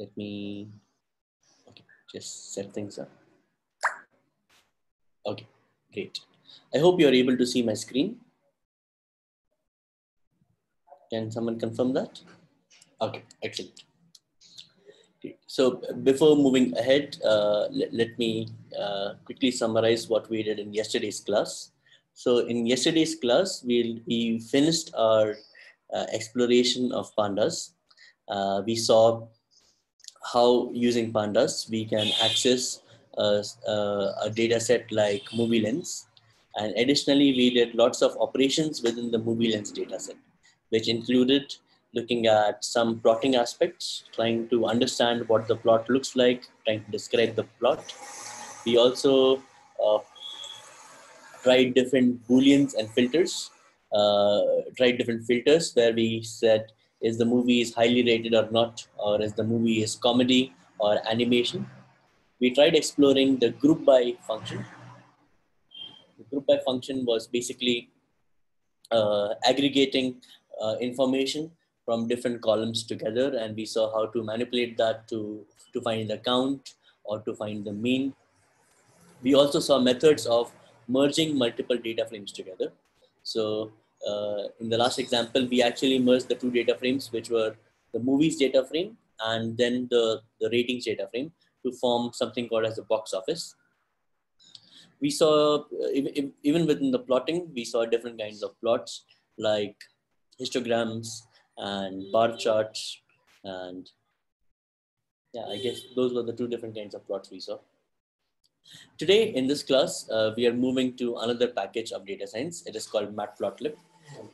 Let me okay, just set things up. Okay, great. I hope you're able to see my screen. Can someone confirm that? Okay, excellent. So before moving ahead, uh, let, let, me uh, quickly summarize what we did in yesterday's class. So in yesterday's class, we, we finished our uh, exploration of pandas. Uh, we saw how using pandas, we can access a, a data set like MovieLens. And additionally, we did lots of operations within the MovieLens data set, which included looking at some plotting aspects, trying to understand what the plot looks like, trying to describe the plot. We also uh, tried different booleans and filters, uh, tried different filters where we said, is the movie is highly rated or not, or is the movie is comedy or animation. We tried exploring the group by function. The group by function was basically uh, aggregating uh, information from different columns together and we saw how to manipulate that to, to find the count or to find the mean. We also saw methods of merging multiple data frames together. So in the last example, we actually merged the two data frames, which were the movies data frame and then the, the ratings data frame to form something called as the box office. We saw, uh, even within the plotting, we saw different kinds of plots like histograms, and bar charts and yeah, I guess those were the two different kinds of plots we saw. Today in this class, uh, we are moving to another package of data science. It is called Matplotlib.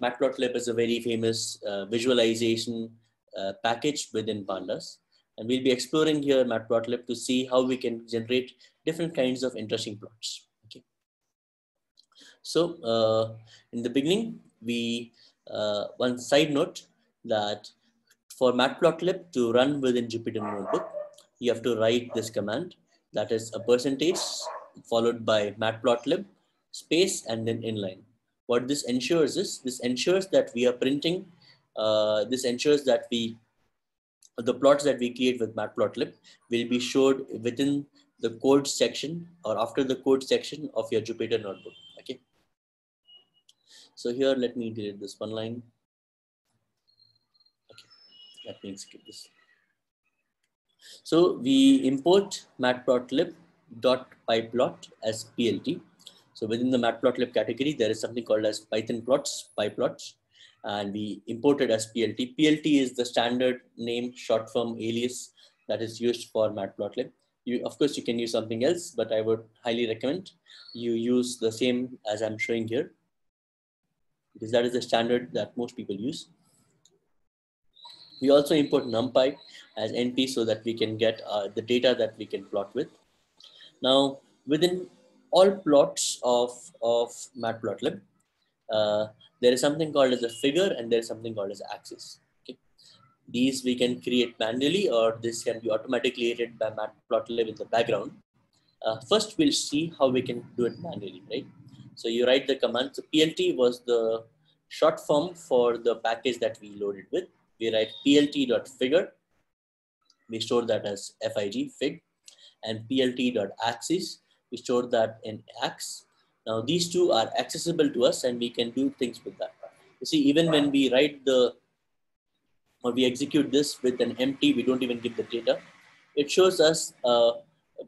Matplotlib is a very famous uh, visualization uh, package within Pandas. And we'll be exploring here Matplotlib to see how we can generate different kinds of interesting plots. Okay. So uh, in the beginning, we, uh, one side note, that for matplotlib to run within Jupyter Notebook, you have to write this command that is a percentage followed by matplotlib space and then inline. What this ensures is this ensures that we are printing, uh, this ensures that we, the plots that we create with matplotlib will be showed within the code section or after the code section of your Jupyter Notebook. Okay. So here, let me delete this one line. Okay, Let me execute this. So we import matplotlib dot matplotlib.pyplot as PLT. So within the matplotlib category, there is something called as Python plots, pyplots, and we imported as PLT. PLT is the standard name short form alias that is used for matplotlib. You, of course, you can use something else, but I would highly recommend you use the same as I'm showing here, because that is the standard that most people use. We also import NumPy as NP so that we can get uh, the data that we can plot with. Now, within all plots of, of Matplotlib, uh, there is something called as a figure and there is something called as axis. Okay. These we can create manually or this can be automatically created by Matplotlib in the background. Uh, first, we'll see how we can do it manually, right? So you write the command. So PLT was the short form for the package that we loaded with we write plt.figure. We store that as fig, fig, and plt.axis. We store that in X. Now these two are accessible to us and we can do things with that. You see, even when we write the, or we execute this with an empty, we don't even give the data. It shows us uh,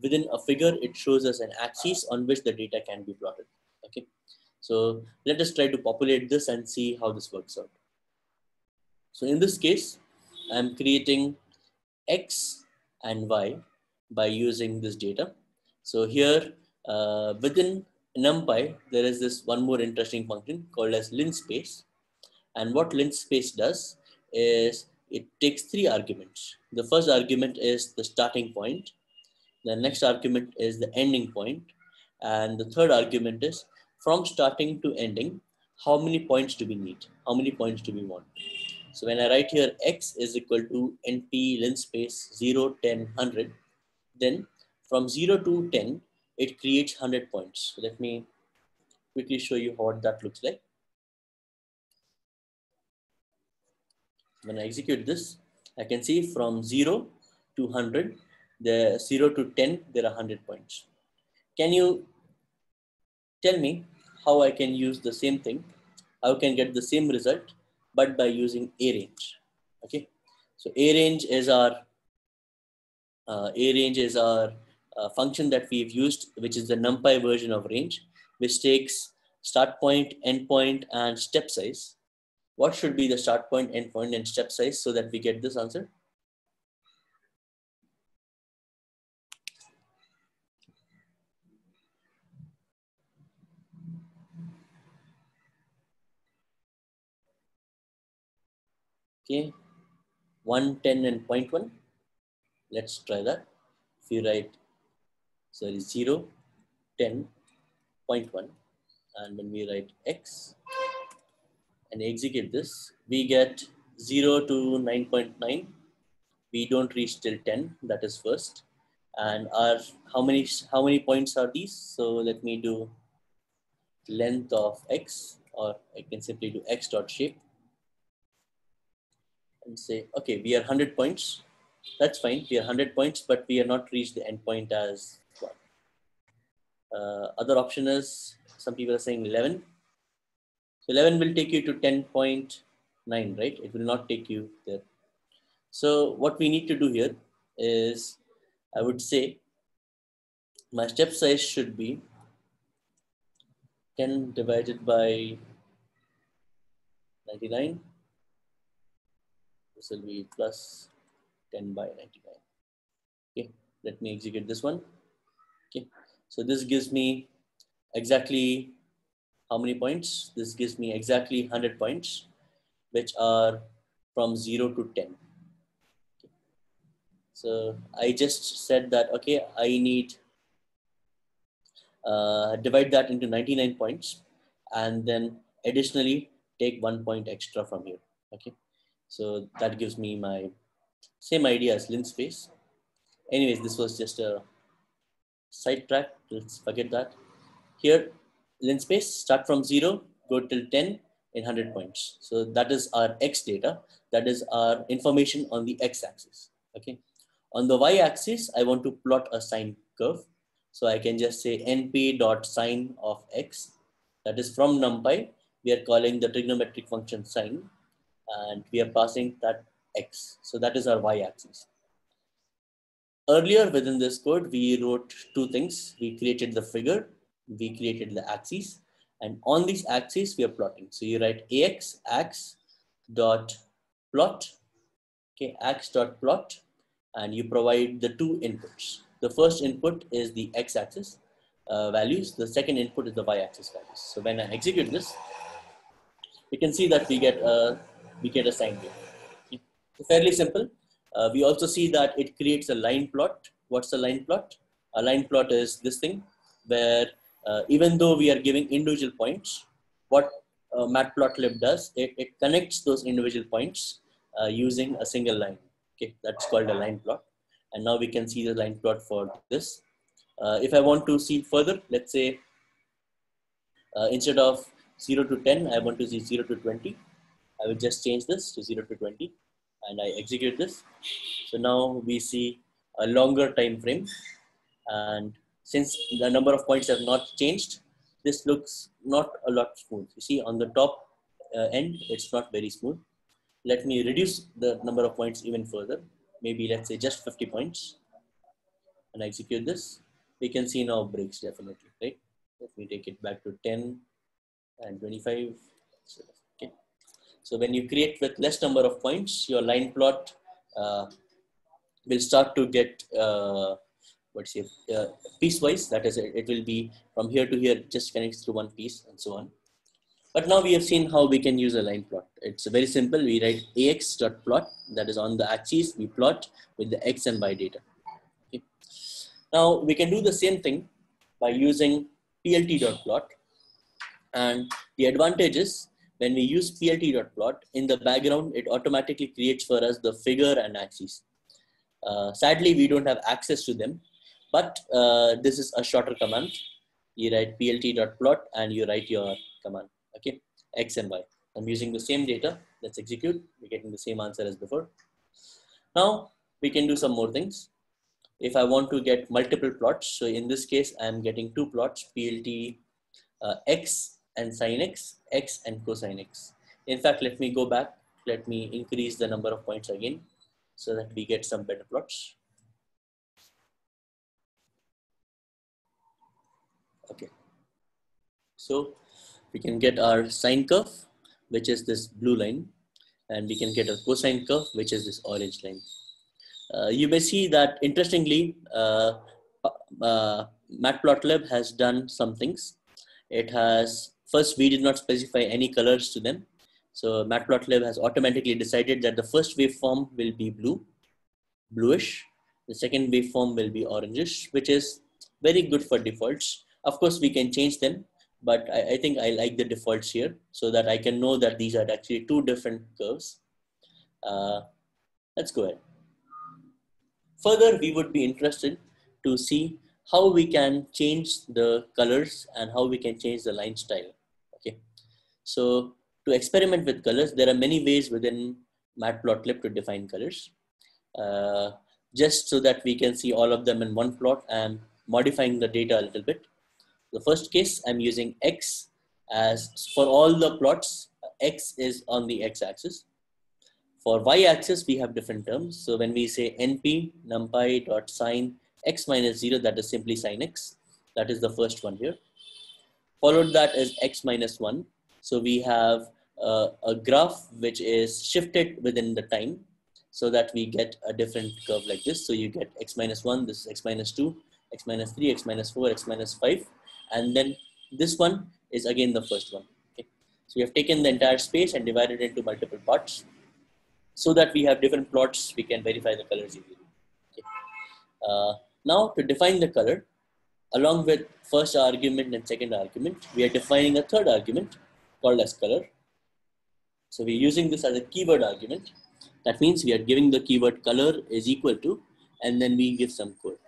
within a figure, it shows us an axis on which the data can be plotted. Okay. So let us try to populate this and see how this works out. So in this case, I'm creating X and Y by using this data. So here uh, within NumPy, there is this one more interesting function called as linspace. And what linspace does is it takes three arguments. The first argument is the starting point. The next argument is the ending point. And the third argument is from starting to ending, how many points do we need? How many points do we want? So when I write here x is equal to np linspace 0, 10, 100, then from 0 to 10, it creates 100 points. So let me quickly show you what that looks like. When I execute this, I can see from 0 to 100, the 0 to 10, there are 100 points. Can you tell me how I can use the same thing? How can get the same result, but by using arange. Okay, so arange is our uh, arange is our uh, function that we've used, which is the NumPy version of range, which takes start point, end point, and step size. What should be the start point, end point, and step size so that we get this answer? Okay, 1, 10, and 0.1. Let's try that. If you write, sorry, 0, 10, 0.1, and when we write x and execute this, we get 0 to 9.9. We don't reach till 10, that is first. And our how many how many points are these? So let me do length of x, or I can simply do x dot shape and say, okay, we are 100 points. That's fine. We are 100 points, but we are not reached the endpoint as. Uh, other option is some people are saying 11. So 11 will take you to 10.9, right? It will not take you there. So what we need to do here is, I would say, my step size should be 10 divided by 99 this will be plus 10 by 99. Okay, let me execute this one. Okay, so this gives me exactly how many points? This gives me exactly 100 points, which are from 0 to 10. Okay. So I just said that, okay, I need uh, divide that into 99 points and then additionally take one point extra from here. Okay. So that gives me my same idea as linspace. Anyways, this was just a sidetrack. Let's forget that. Here, linspace start from zero, go till 10 in 100 points. So that is our X data. That is our information on the X axis. Okay. On the Y axis, I want to plot a sine curve. So I can just say np dot sine of X. That is from NumPy. We are calling the trigonometric function sine and we are passing that x. So that is our y-axis. Earlier within this code, we wrote two things. We created the figure, we created the axis, and on these axes we are plotting. So you write ax ax dot plot, okay, ax dot plot, and you provide the two inputs. The first input is the x-axis uh, values. The second input is the y-axis values. So when I execute this, you can see that we get a we get a sine wave. So fairly simple. Uh, we also see that it creates a line plot. What's a line plot? A line plot is this thing where uh, even though we are giving individual points, what uh, matplotlib does, it, it connects those individual points uh, using a single line. Okay, that's called a line plot. And now we can see the line plot for this. Uh, if I want to see further, let's say uh, instead of 0 to 10, I want to see 0 to 20. I will just change this to 0 to 20 and I execute this. So now we see a longer time frame and since the number of points have not changed, this looks not a lot smooth. You see on the top uh, end, it's not very smooth. Let me reduce the number of points even further. Maybe let's say just 50 points and execute this. We can see now breaks definitely, right? Let me take it back to 10 and 25. So when you create with less number of points, your line plot uh, will start to get uh, what's it, uh, piecewise. That is, it will be from here to here, just connects through one piece and so on. But now we have seen how we can use a line plot. It's very simple. We write ax dot plot that is on the axis. We plot with the x and y data. Okay. Now we can do the same thing by using plt dot plot. And the advantage is when we use plt.plot, in the background, it automatically creates for us the figure and axes. Uh, sadly, we don't have access to them, but uh, this is a shorter command. You write plt.plot and you write your command, okay, x and y. I'm using the same data. Let's execute. We're getting the same answer as before. Now, we can do some more things. If I want to get multiple plots, so in this case, I'm getting two plots, PLT uh, X and sine X, X and cosine X. In fact, let me go back. Let me increase the number of points again so that we get some better plots. Okay. So we can get our sine curve, which is this blue line, and we can get a cosine curve, which is this orange line. Uh, you may see that interestingly, uh, uh, Matplotlib has done some things. It has, first we did not specify any colors to them. So Matplotlib has automatically decided that the first waveform will be blue, bluish. The second waveform will be orangish, which is very good for defaults. Of course, we can change them, but I, I think I like the defaults here so that I can know that these are actually two different curves. Uh, let's go ahead. Further, we would be interested to see how we can change the colors and how we can change the line style. So to experiment with colors, there are many ways within Matplotlib to define colors. Uh, just so that we can see all of them in one plot, and modifying the data a little bit. The first case, I'm using X as for all the plots, X is on the X axis. For y-axis, we have different terms. So when we say np numpy dot sine x minus 0, that is simply sine x. That is the first one here. Followed that is x minus 1. So we have uh, a graph which is shifted within the time so that we get a different curve like this. So you get x minus 1, this is x minus 2, x minus 3, x minus 4, x minus 5. And then this one is again the first one. Okay. So we have taken the entire space and divided it into multiple parts so that we have different plots, we can verify the colors easily. Okay. Uh, now to define the color, along with first argument and second argument, we are defining a third argument called as color. So we're using this as a keyword argument. That means we are giving the keyword color is equal to, and then we give some code.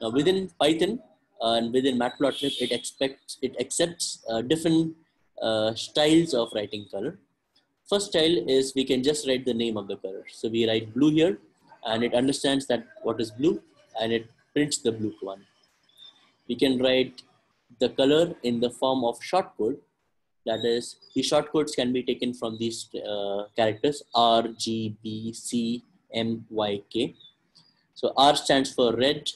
Now within Python uh, and within Matplotlib, it expects it accepts uh, different uh, styles of writing color. First style is we can just write the name of the color. So we write blue here and it understands that what is blue and it prints the blue one. We can write the color in the form of short code. That is, the short codes can be taken from these uh, characters R, G, B, C, M, Y, K. So R stands for red,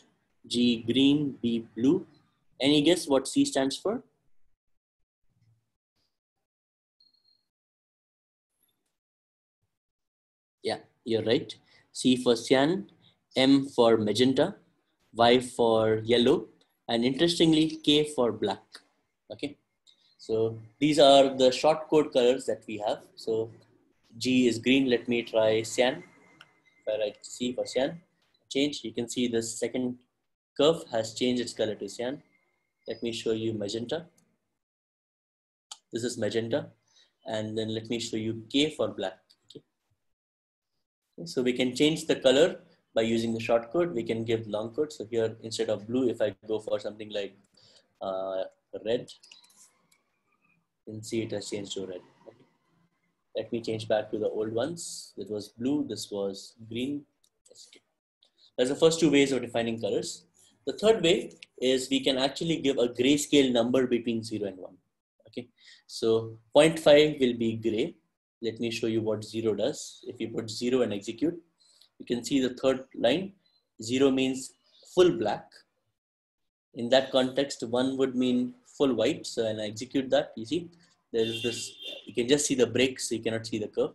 G green, B blue. Any guess what C stands for? Yeah, you're right. C for cyan, M for magenta, Y for yellow, and interestingly, K for black. Okay. So these are the short code colors that we have. So G is green. Let me try cyan. If I write C for cyan, change, you can see the second curve has changed its color to cyan. Let me show you magenta. This is magenta. And then let me show you K for black. So we can change the color by using the short code. We can give long code. So here, instead of blue, if I go for something like uh, red, can see it has changed to red. Let me change back to the old ones. This was blue, this was green. That's the first two ways of defining colors. The third way is we can actually give a grayscale number between 0 and 1. Okay, so 0.5 will be gray, let me show you what zero does. If you put zero and execute, you can see the third line. Zero means full black. In that context, one would mean full white. So when I execute that, you see, there is this, you can just see the breaks, so you cannot see the curve.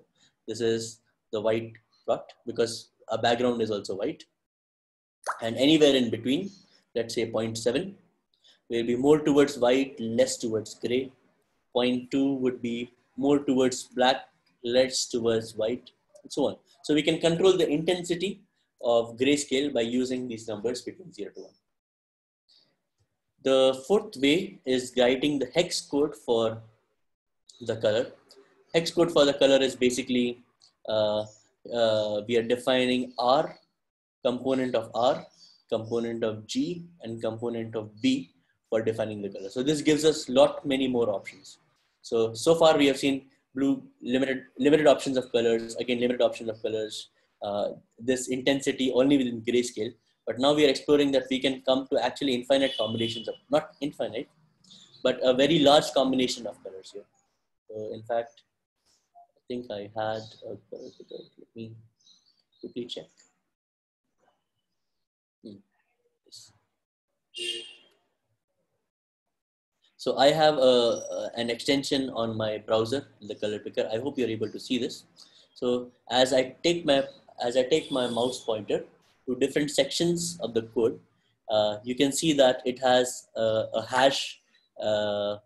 This is the white plot because a background is also white. And anywhere in between, let's say 0.7, will be more towards white, less towards gray. 0.2 would be more towards black, less towards white, and so on. So we can control the intensity of grayscale by using these numbers between 0 to 1. The fourth way is writing the hex code for the color. Hex code for the color is basically uh, uh, we are defining R, component of R, component of G, and component of B for defining the color. So this gives us lot many more options. So, so far we have seen blue limited limited options of colors again limited options of colors uh, this intensity only within grayscale. But now we are exploring that we can come to actually infinite combinations of, not infinite, but a very large combination of colors here. So in fact, I think I had, a, let me quickly check. Hmm. So I have a, an extension on my browser, the color picker. I hope you're able to see this. So as I take my as I take my mouse pointer to different sections of the code, uh, you can see that it has a, a hash uh,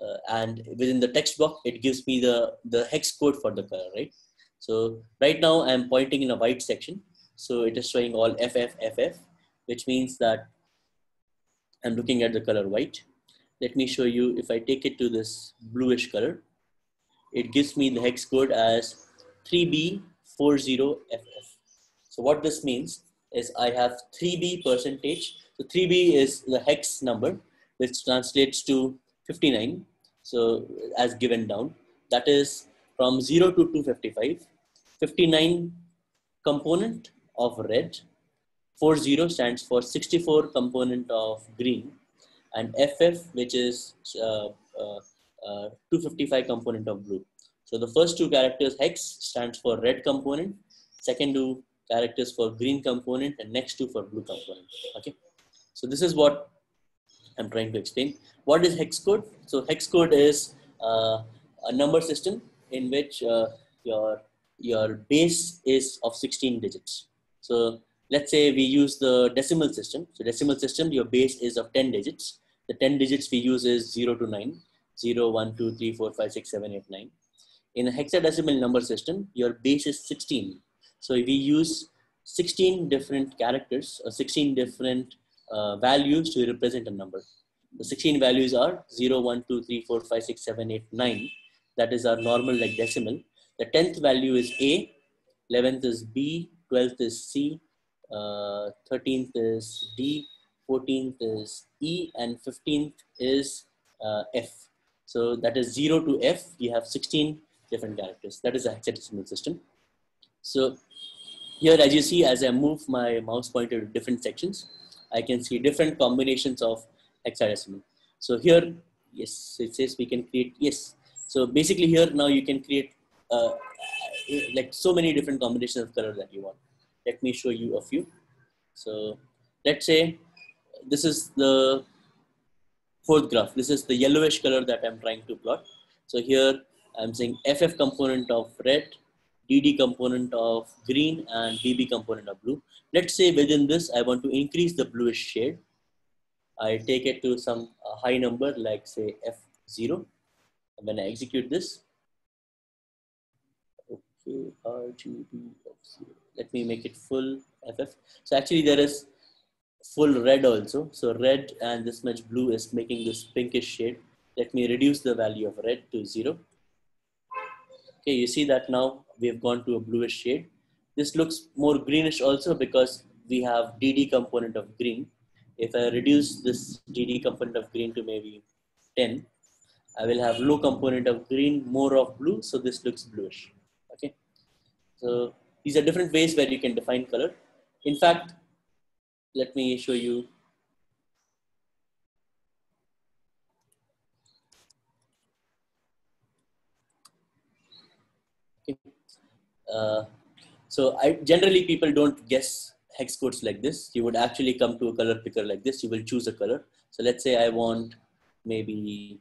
uh, and within the text box, it gives me the, the hex code for the color, right? So right now I'm pointing in a white section. So it is showing all FFFF, which means that I'm looking at the color white. Let me show you if I take it to this bluish color, it gives me the hex code as 3B40FF. So what this means is I have 3B percentage. So 3B is the hex number, which translates to 59. So as given down, that is from 0 to 255, 59 component of red, 40 stands for 64 component of green, and FF, which is uh, uh, uh, 255 component of blue. So the first two characters hex stands for red component, second two characters for green component, and next two for blue component. Okay, so this is what I'm trying to explain. What is hex code? So hex code is uh, a number system in which uh, your your base is of 16 digits. So let's say we use the decimal system. So decimal system, your base is of 10 digits. The 10 digits we use is 0 to 9, 0, 1, 2, 3, 4, 5, 6, 7, 8, 9. In a hexadecimal number system, your base is 16. So we use 16 different characters or 16 different uh, values to represent a number. The 16 values are 0, 1, 2, 3, 4, 5, 6, 7, 8, 9. That is our normal like decimal. The 10th value is A, 11th is B, 12th is C, uh, 13th is D, 14th is E, and 15th is uh, F. So that is 0 to F, you have 16 different characters. That is a hexadecimal system. So here, as you see, as I move my mouse pointer to different sections, I can see different combinations of hexadecimal. So here, yes, it says we can create, yes. So basically here now you can create uh, like so many different combinations of color that you want. Let me show you a few. So let's say this is the fourth graph. This is the yellowish color that I'm trying to plot. So here I'm saying FF component of red, DD component of green and BB component of blue. Let's say within this, I want to increase the bluish shade. I take it to some uh, high number like say F0. And when I execute this, okay, RGB F0. Let me make it full FF. So actually there is full red also. So red and this much blue is making this pinkish shade. Let me reduce the value of red to zero. Okay, you see that now we have gone to a bluish shade. This looks more greenish also because we have DD component of green. If I reduce this DD component of green to maybe 10, I will have low component of green, more of blue. So this looks bluish. Okay. So these are different ways where you can define color. In fact, let me show you Uh, so I generally people don't guess hex codes like this. You would actually come to a color picker like this. You will choose a color. So let's say I want maybe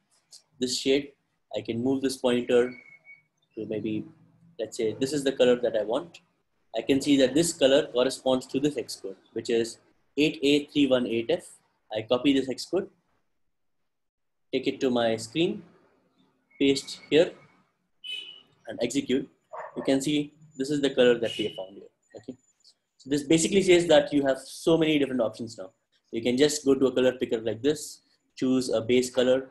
this shade. I can move this pointer to maybe, let's say this is the color that I want. I can see that this color corresponds to this hex code, which is 8A318F. I copy this hex code, take it to my screen, paste here, and execute. You can see this is the color that we have found here. Okay. So this basically says that you have so many different options now. You can just go to a color picker like this, choose a base color,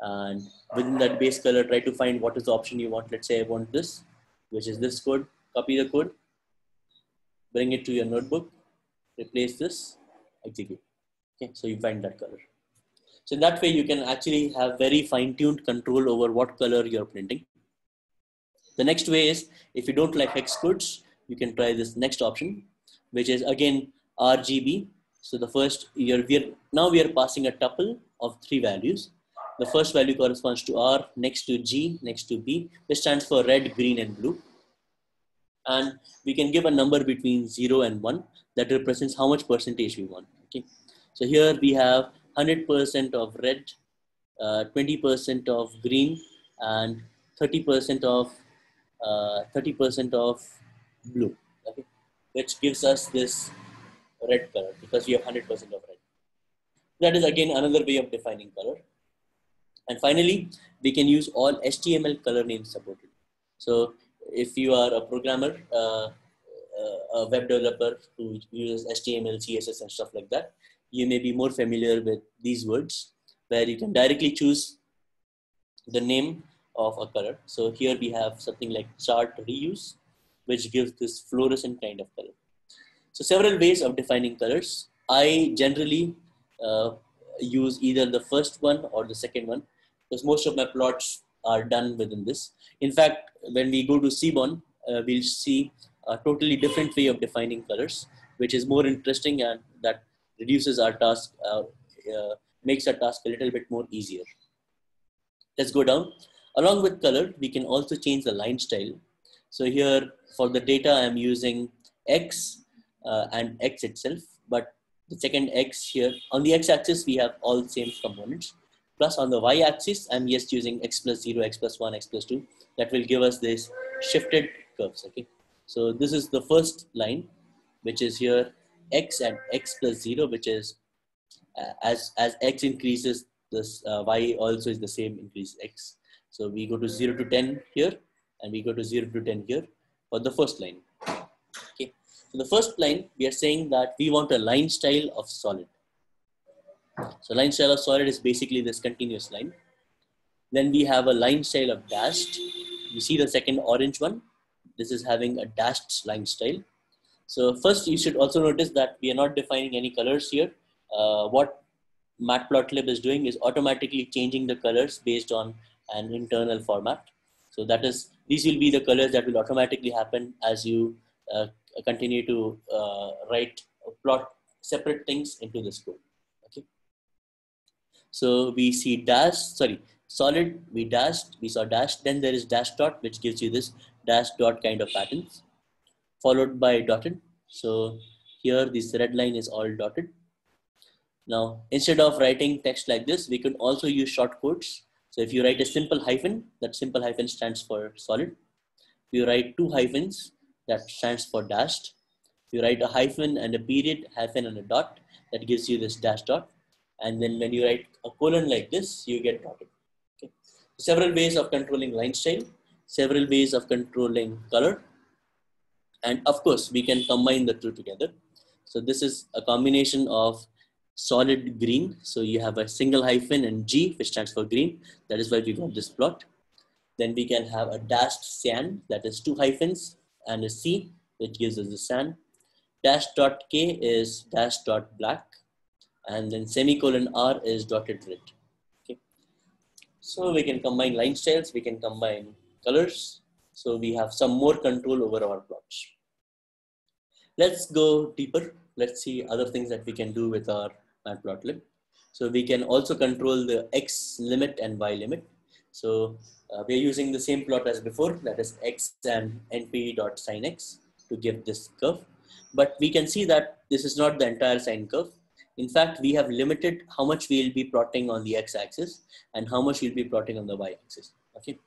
and within that base color, try to find what is the option you want. Let's say I want this, which is this code. Copy the code, bring it to your notebook, replace this, execute. Okay, so you find that color. So that way, you can actually have very fine-tuned control over what color you're printing. The next way is if you don't like hex codes, you can try this next option, which is again RGB. So the first year we are now we are passing a tuple of three values. The first value corresponds to R, next to G, next to B, which stands for red, green, and blue. And we can give a number between zero and one that represents how much percentage we want. Okay. So here we have 100% of red, 20% uh, of green, and 30% of 30% uh, of blue, okay, which gives us this red color because we have 100% of red. That is again another way of defining color. And finally, we can use all HTML color names supported. So if you are a programmer, uh, uh a web developer who uses HTML, CSS and stuff like that, you may be more familiar with these words where you can directly choose the name of a color. So here we have something like chart reuse, which gives this fluorescent kind of color. So several ways of defining colors. I generally uh, use either the first one or the second one because most of my plots are done within this. In fact, when we go to Seaborn, uh, we'll see a totally different way of defining colors, which is more interesting and that reduces our task, uh, uh, makes our task a little bit more easier. Let's go down. Along with color, we can also change the line style. So here for the data, I'm using X uh, and X itself, but the second X here, on the X axis, we have all same components. Plus on the Y axis, I'm just using X plus zero, X plus one, X plus two. That will give us this shifted curves, okay? So this is the first line, which is here X and X plus zero, which is uh, as, as X increases, this uh, Y also is the same increase X. So we go to 0 to 10 here and we go to 0 to 10 here for the first line. Okay. So the first line, we are saying that we want a line style of solid. So line style of solid is basically this continuous line. Then we have a line style of dashed. You see the second orange one. This is having a dashed line style. So first you should also notice that we are not defining any colors here. Uh, what Matplotlib is doing is automatically changing the colors based on an internal format. So that is, these will be the colors that will automatically happen as you uh, continue to uh, write, plot separate things into this code. Okay. So we see dash, sorry, solid, we dashed, we saw dash, then there is dash dot, which gives you this dash dot kind of patterns, followed by dotted. So here this red line is all dotted. Now, instead of writing text like this, we can also use short quotes so if you write a simple hyphen, that simple hyphen stands for solid. If you write two hyphens, that stands for dashed. If you write a hyphen and a period, hyphen and a dot, that gives you this dash dot. And then when you write a colon like this, you get dotted. Okay. Several ways of controlling line style, several ways of controlling color. And of course, we can combine the two together. So this is a combination of solid green. So you have a single hyphen and G, which stands for green. That is why we got this plot. Then we can have a dashed cyan, that is two hyphens, and a C, which gives us the cyan. Dash dot K is dash dot black, and then semicolon R is dotted red. Okay. So we can combine line styles, we can combine colors. So we have some more control over our plots. Let's go deeper. Let's see other things that we can do with our matplotlib. So we can also control the x limit and y limit. So uh, we're using the same plot as before, that is x and np dot sine x to give this curve. But we can see that this is not the entire sine curve. In fact, we have limited how much we'll be plotting on the x-axis and how much we'll be plotting on the y-axis. Okay.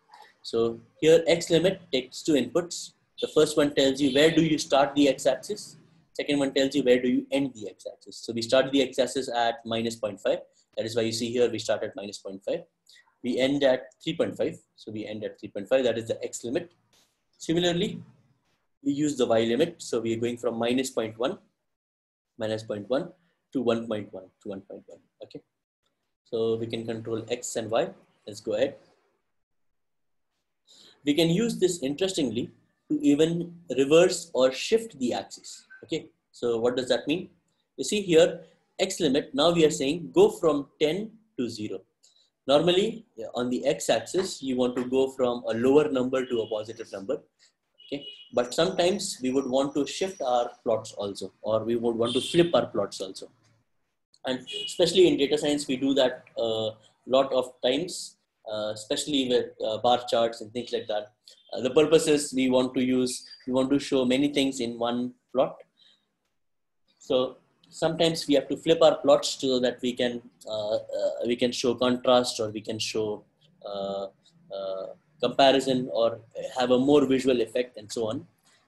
So here x limit takes two inputs. The first one tells you where do you start the x-axis Second one tells you where do you end the x-axis. So we start the x-axis at minus 0.5. That is why you see here we start at minus 0.5. We end at 3.5. So we end at 3.5. That is the x limit. Similarly, we use the y limit. So we are going from minus 0.1, minus 0.1 to 1.1 to 1.1. Okay. So we can control x and y. Let's go ahead. We can use this interestingly to even reverse or shift the axis. Okay, so what does that mean? You see here, x limit, now we are saying go from 10 to 0. Normally, on the x-axis, you want to go from a lower number to a positive number. Okay, but sometimes we would want to shift our plots also, or we would want to flip our plots also. And especially in data science, we do that a uh, lot of times, uh, especially with uh, bar charts and things like that. Uh, the purpose is we want to use, we want to show many things in one plot. So sometimes we have to flip our plots so that we can uh, uh, we can show contrast or we can show uh, uh, comparison or have a more visual effect and so on.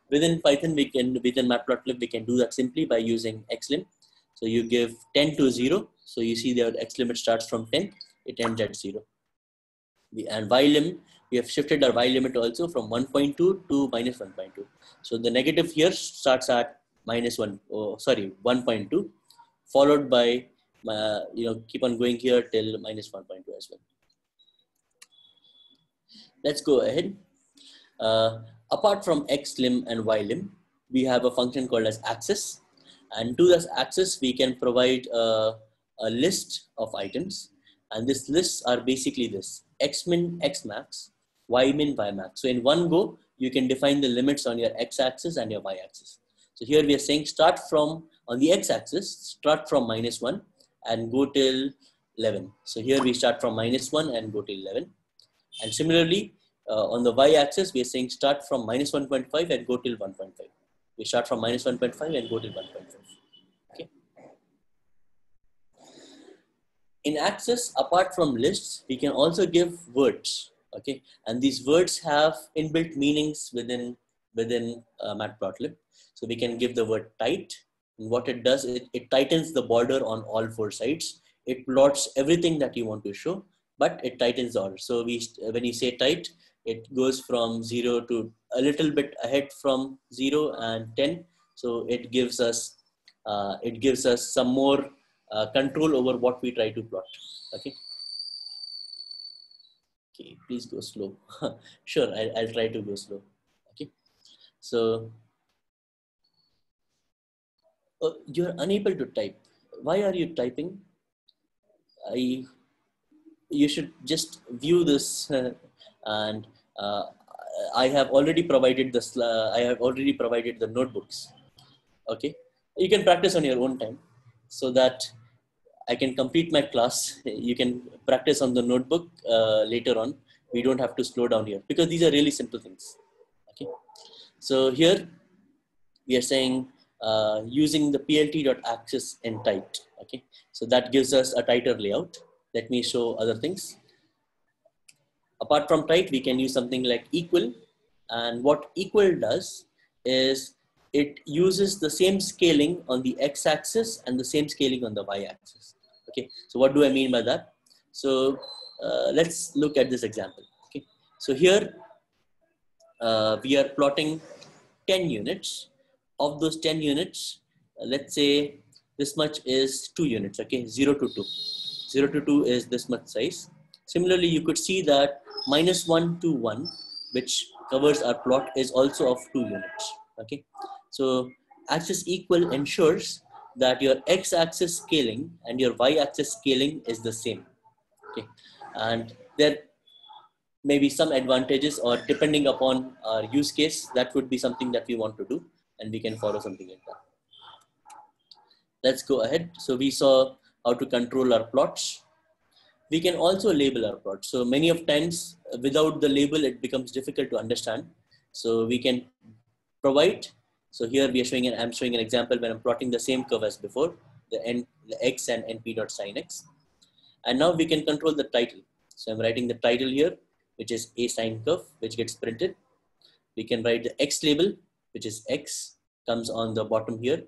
Within Python, we can within matplotlib we can do that simply by using xlim. So you give 10 to 0. So you see the x limit starts from 10, it ends at 0. And ylim, we have shifted our y limit also from 1.2 to minus 1.2. So the negative here starts at minus 1, oh, sorry, 1.2, followed by, uh, you know, keep on going here till minus 1.2 as well. Let's go ahead. Uh, apart from xlim and ylim, we have a function called as axis. And to this axis, we can provide a, a list of items. And these lists are basically this, x min x max y min y max So in one go, you can define the limits on your x-axis and your y-axis. So here we are saying start from, on the x-axis, start from minus 1 and go till 11. So here we start from minus 1 and go till 11. And similarly, uh, on the y-axis, we are saying start from minus 1.5 and go till 1.5. We start from minus 1.5 and go till 1.5. Okay. In axis, apart from lists, we can also give words. Okay, and these words have inbuilt meanings within within uh, Matplotlib. So we can give the word tight. And what it does, it, it tightens the border on all four sides. It plots everything that you want to show, but it tightens the order. So we, when you say tight, it goes from zero to a little bit ahead from zero and 10. So it gives us, uh, it gives us some more uh, control over what we try to plot. Okay. Okay, please go slow. sure, I, I'll try to go slow. Okay. So uh, you're unable to type. Why are you typing? I, you should just view this and uh, I have already provided this. I have already provided the notebooks. Okay, you can practice on your own time, so that I can complete my class. You can practice on the notebook uh, later on. We don't have to slow down here because these are really simple things. Okay, so here we are saying uh, using the plt.axis and tight. Okay, so that gives us a tighter layout. Let me show other things. Apart from tight, we can use something like equal. And what equal does is it uses the same scaling on the x-axis and the same scaling on the y-axis. Okay, so what do I mean by that? So uh, let's look at this example. Okay, so here uh, we are plotting 10 units of those 10 units, uh, let's say this much is two units, okay, zero to two. Zero to two is this much size. Similarly, you could see that minus one to one, which covers our plot is also of two units, okay. So axis equal ensures that your x-axis scaling and your y-axis scaling is the same, okay. And there may be some advantages or depending upon our use case, that would be something that we want to do and we can follow something like that. Let's go ahead. So we saw how to control our plots. We can also label our plots. So many of times without the label, it becomes difficult to understand. So we can provide. So here we are showing an, I'm showing an example when I'm plotting the same curve as before, the n, the x and np dot sine x. And now we can control the title. So I'm writing the title here, which is a sine curve, which gets printed. We can write the x label, which is x comes on the bottom here.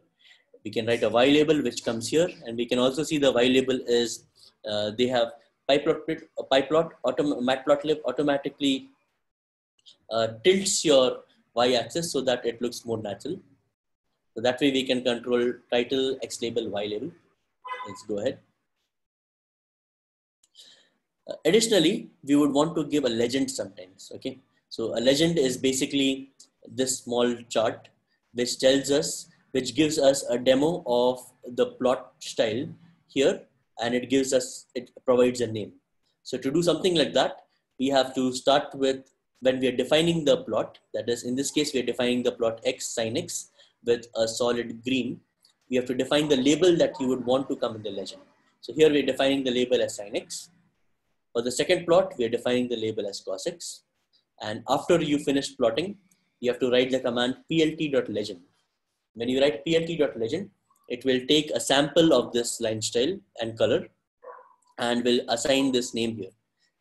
We can write a y label which comes here and we can also see the y label is uh, they have pyplot, pyplot autom matplotlib automatically uh, tilts your y axis so that it looks more natural. So that way we can control title, x label, y label. Let's go ahead. Uh, additionally, we would want to give a legend sometimes. Okay, so a legend is basically this small chart which tells us which gives us a demo of the plot style here and it gives us it provides a name so to do something like that we have to start with when we are defining the plot, that is in this case, we are defining the plot x sine x with a solid green, we have to define the label that you would want to come in the legend. So here we're defining the label as sine x. For the second plot, we're defining the label as cos x. And after you finish plotting, you have to write the command plt.legend. When you write plt.legend, it will take a sample of this line style and color and will assign this name here.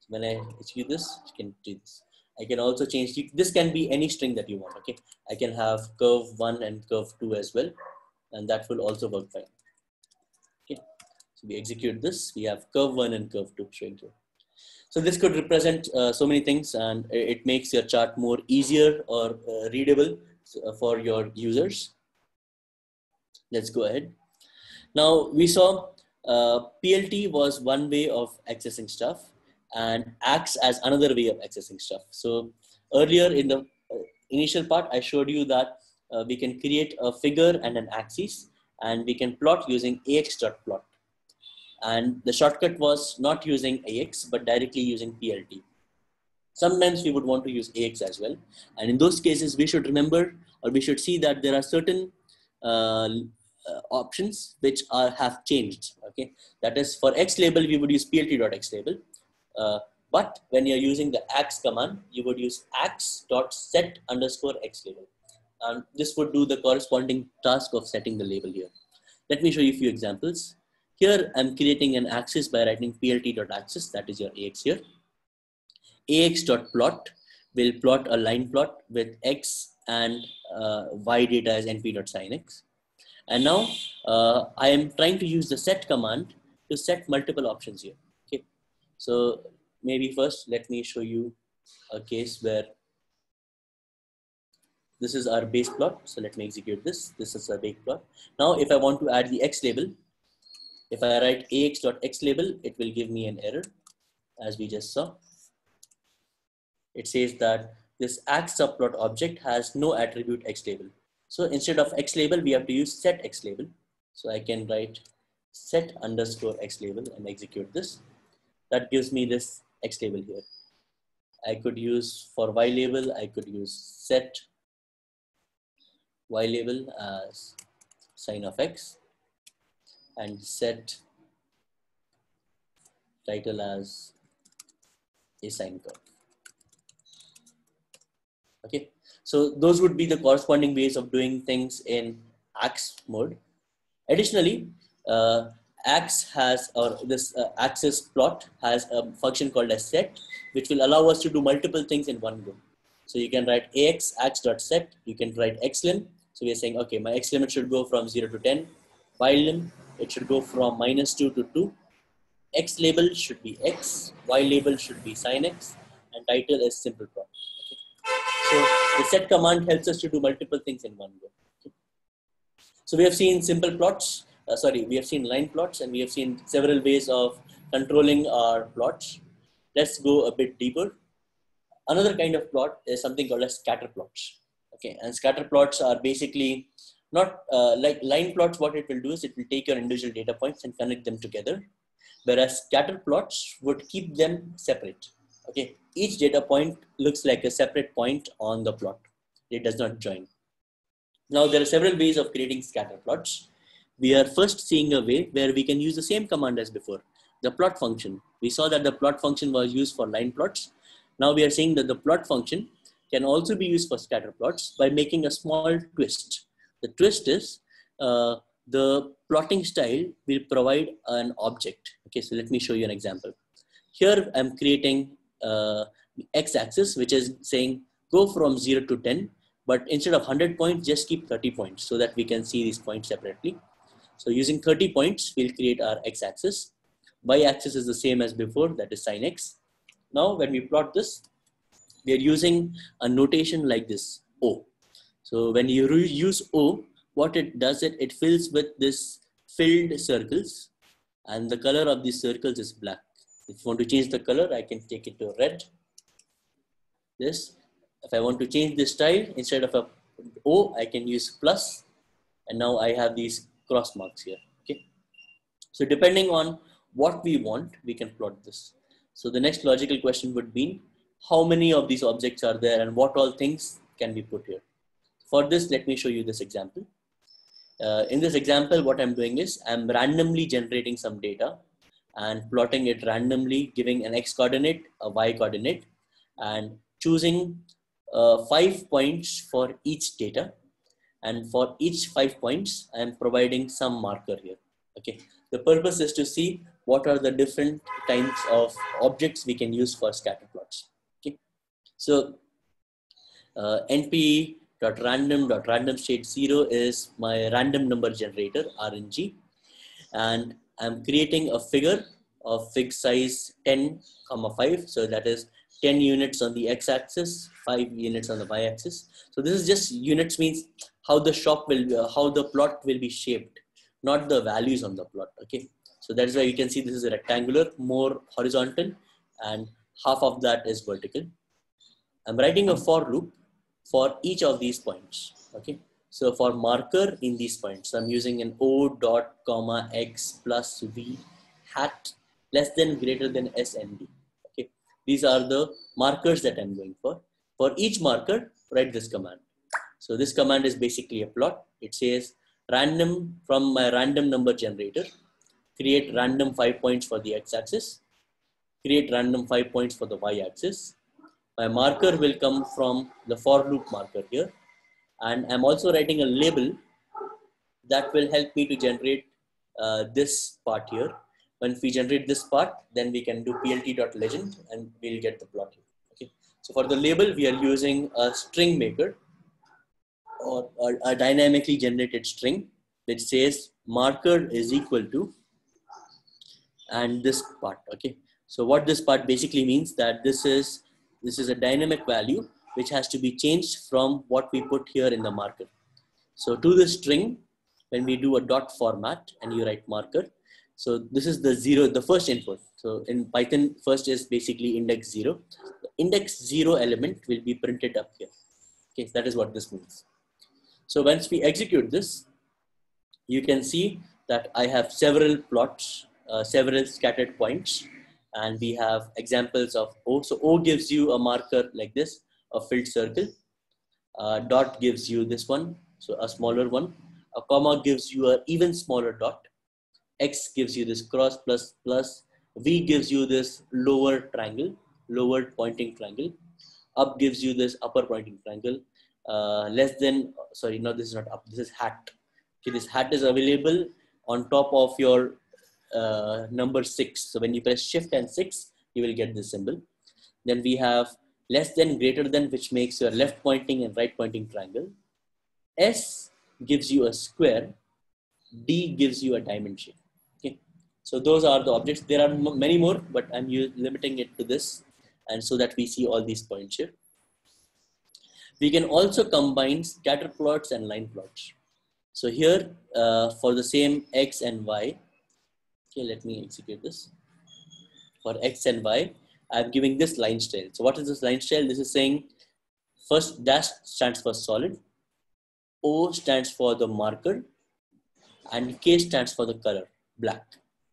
So when I execute this, you can do this. I can also change, this can be any string that you want, okay? I can have curve one and curve two as well, and that will also work fine. Okay, so we execute this, we have curve one and curve two showing here. So this could represent uh, so many things and it makes your chart more easier or uh, readable uh, for your users. Let's go ahead. Now we saw uh, PLT was one way of accessing stuff and ax as another way of accessing stuff. So earlier in the uh, initial part, I showed you that uh, we can create a figure and an axis and we can plot using ax.plot. And the shortcut was not using ax, but directly using PLT. Sometimes we would want to use ax as well. And in those cases, we should remember or we should see that there are certain uh, uh, options which are have changed. Okay, that is for x label we would use plt.x label, uh, but when you're using the ax command, you would use ax.set underscore x label. And this would do the corresponding task of setting the label here. Let me show you a few examples. Here I'm creating an axis by writing plt.axis, that is your ax here. ax.plot will plot a line plot with x and uh, y data as np.sin x. And now uh, I am trying to use the set command to set multiple options here. Okay. So maybe first let me show you a case where this is our base plot. So let me execute this. This is a base plot. Now, if I want to add the X label, if I write ax dot x label, it will give me an error as we just saw. It says that this ax subplot object has no attribute X label. So instead of X label, we have to use set X label. So I can write set underscore X label and execute this. That gives me this X label here. I could use for Y label, I could use set Y label as sine of X and set title as a sine curve. Okay, so those would be the corresponding ways of doing things in ax mode. Additionally, uh, ax has or this uh, axis plot has a function called as set, which will allow us to do multiple things in one go. So you can write ax ax dot set. you can write xlim. So we're saying, okay, my x limit should go from 0 to 10. Y lim, it should go from minus 2 to 2. X label should be x, Y label should be sin x, and title is simple plot. So the set command helps us to do multiple things in one go. So we have seen simple plots, uh, sorry, we have seen line plots and we have seen several ways of controlling our plots. Let's go a bit deeper. Another kind of plot is something called as scatter plots. Okay, and scatter plots are basically not uh, like line plots. What it will do is it will take your individual data points and connect them together. Whereas scatter plots would keep them separate. Okay, each data point looks like a separate point on the plot. It does not join. Now there are several ways of creating scatter plots. We are first seeing a way where we can use the same command as before, the plot function. We saw that the plot function was used for line plots. Now we are saying that the plot function can also be used for scatter plots by making a small twist. The twist is uh, the plotting style will provide an object. Okay, so let me show you an example. Here I'm creating uh, x-axis, which is saying go from 0 to 10, but instead of 100 points, just keep 30 points so that we can see these points separately. So using 30 points, we'll create our x-axis. Y-axis is the same as before, that is sine x. Now, when we plot this, we are using a notation like this, O. So when you use O, what it does, it, it fills with this filled circles and the color of these circles is black. If you want to change the color, I can take it to red. This. If I want to change the style, instead of a O, I can use plus, and now I have these cross marks here. Okay. So depending on what we want, we can plot this. So the next logical question would be, how many of these objects are there and what all things can be put here. For this, let me show you this example. Uh, in this example, what I'm doing is I'm randomly generating some data and plotting it randomly, giving an x coordinate, a y coordinate, and choosing uh, five points for each data. And for each five points, I'm providing some marker here. Okay. The purpose is to see what are the different types of objects we can use for scatter plots. Okay. So uh, np dot random dot random state zero is my random number generator RNG, and I'm creating a figure of fig size 10 comma 5 so that is 10 units on the x-axis 5 units on the y-axis. So this is just units means how the shop will uh, how the plot will be shaped not the values on the plot okay? So that's why you can see this is a rectangular more horizontal and half of that is vertical. I'm writing a for loop for each of these points okay so for marker in these points i'm using an o dot comma x plus v hat less than greater than S and SND. Okay, these are the markers that I'm going for. For each marker, write this command. So this command is basically a plot. It says random from my random number generator, create random five points for the x-axis, create random five points for the y-axis. My marker will come from the for loop marker here. And I'm also writing a label that will help me to generate uh, this part here when we generate this part, then we can do plt.legend and we'll get the plot. here. Okay. So for the label, we are using a string maker or, or a dynamically generated string which says marker is equal to and this part. Okay. So what this part basically means that this is this is a dynamic value which has to be changed from what we put here in the marker. So to the string, when we do a dot format and you write marker, so this is the zero, the first input. So in Python, first is basically index zero. The index zero element will be printed up here. Okay, that is what this means. So once we execute this, you can see that I have several plots, uh, several scattered points, and we have examples of O. So O gives you a marker like this, a filled circle. Uh, dot gives you this one, so a smaller one. A comma gives you an even smaller dot x gives you this cross plus plus, v gives you this lower triangle, lower pointing triangle, up gives you this upper pointing triangle, uh, less than, sorry, no, this is not up, this is hat. Okay, this hat is available on top of your uh, number six. So when you press shift and six, you will get this symbol. Then we have less than greater than, which makes your left pointing and right pointing triangle. S gives you a square. D gives you a diamond shape. Okay. So those are the objects. There are many more, but I'm limiting it to this. And so that we see all these points here. We can also combine scatter plots and line plots. So here uh, for the same X and Y, okay, let me execute this. For X and Y, I'm giving this line style. So what is this line style? This is saying first dash stands for solid, O stands for the marker, and K stands for the color, black.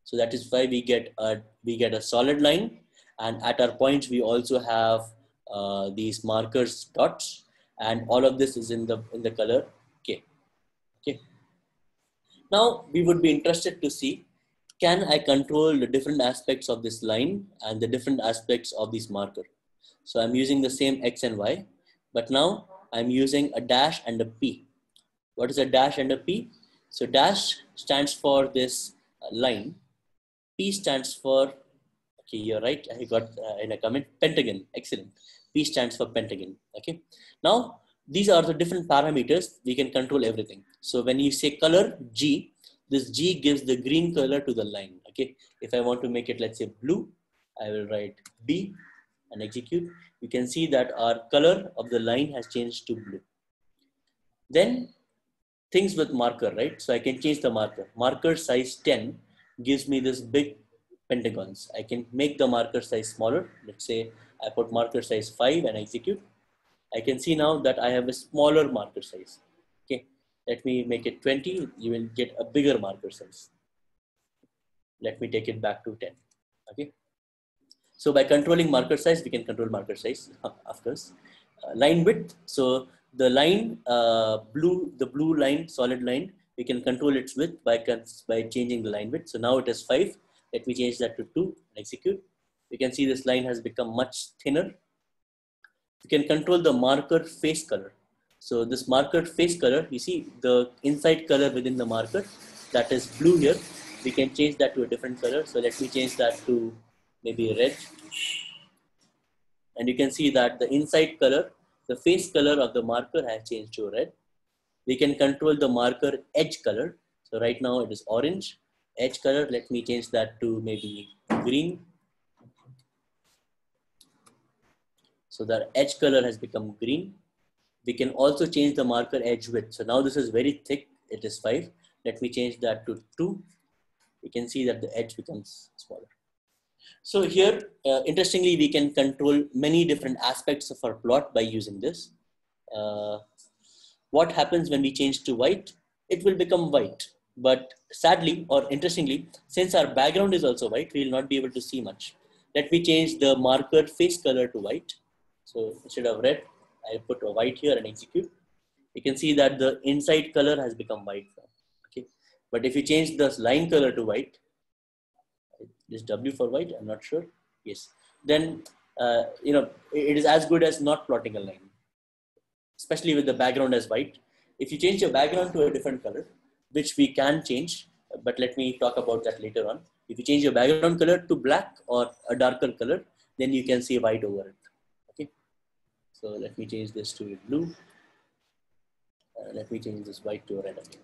So that is why we get a, we get a solid line. And at our points, we also have uh, these markers dots. And all of this is in the, in the color K. Okay. Now we would be interested to see, can I control the different aspects of this line and the different aspects of this marker? So I'm using the same X and Y, but now I'm using a dash and a P. What is a dash and a P? So dash stands for this line P stands for, okay, you're right. I got uh, in a comment, pentagon. Excellent. P stands for pentagon. Okay. Now, these are the different parameters. We can control everything. So when you say color G, this G gives the green color to the line. Okay. If I want to make it, let's say blue, I will write B and execute. You can see that our color of the line has changed to blue. Then things with marker, right? So I can change the marker. Marker size 10 gives me this big pentagons. I can make the marker size smaller. Let's say I put marker size 5 and execute. I can see now that I have a smaller marker size. Let me make it 20. You will get a bigger marker size. Let me take it back to 10. Okay. So by controlling marker size, we can control marker size, of course. Uh, line width. So the line uh, blue, the blue line, solid line, we can control its width by, by changing the line width. So now it is five. Let me change that to two and execute. You can see this line has become much thinner. You can control the marker face color. So this marker face color, you see the inside color within the marker that is blue here. We can change that to a different color. So let me change that to maybe red. And you can see that the inside color, the face color of the marker has changed to red. We can control the marker edge color. So right now it is orange. Edge color, let me change that to maybe green. So the edge color has become green. We can also change the marker edge width. So now this is very thick, it is five. Let me change that to two. You can see that the edge becomes smaller. So here, uh, interestingly, we can control many different aspects of our plot by using this. Uh, what happens when we change to white? It will become white. But sadly, or interestingly, since our background is also white, we will not be able to see much. Let me change the marker face color to white. So instead of red, I put a white here and execute. You can see that the inside color has become white. Okay. But if you change the line color to white, is W for white? I'm not sure. Yes. Then, uh, you know, it is as good as not plotting a line, especially with the background as white. If you change your background to a different color, which we can change, but let me talk about that later on. If you change your background color to black or a darker color, then you can see white over it. So let me change this to blue. Uh, let me change this white to red again.